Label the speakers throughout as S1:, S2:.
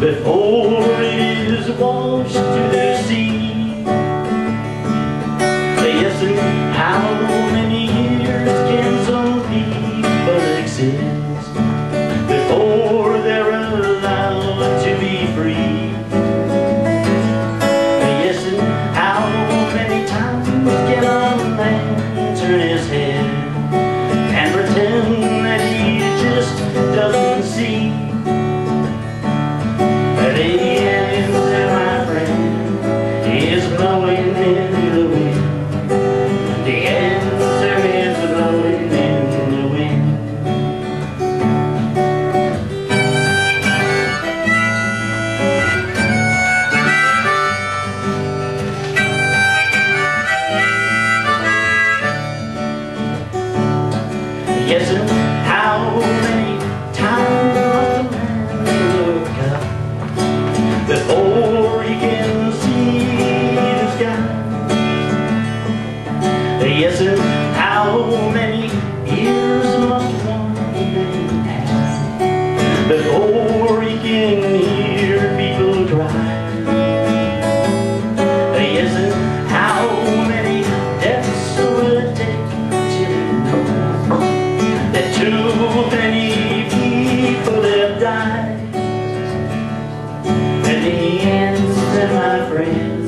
S1: before it is washed to the sea. Yes, and how many years can some people exist Yes, and how many times must a man look up before he can see the sky? Yes, and how many years must one man have before And the answer, my friend,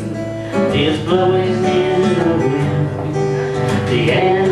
S1: is blowing in the wind. The answer